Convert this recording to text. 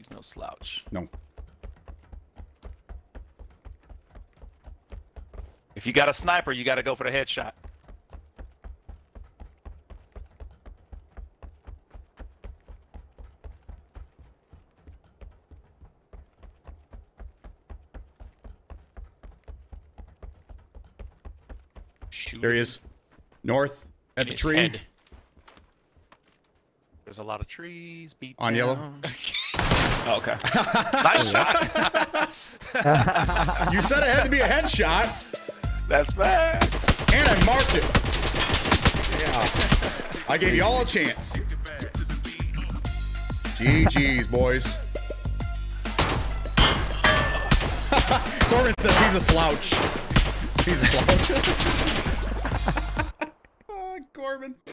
He's no slouch. No. If you got a sniper, you got to go for the headshot. Shoot There he is. North at the tree. head. There's a lot of trees. Beat On yellow? down. Oh, okay. nice shot. You said it had to be a headshot, That's bad. and I marked it. Yeah. I gave you all a chance. GG's, boys. Corbin says he's a slouch. He's a slouch. oh, Corbin.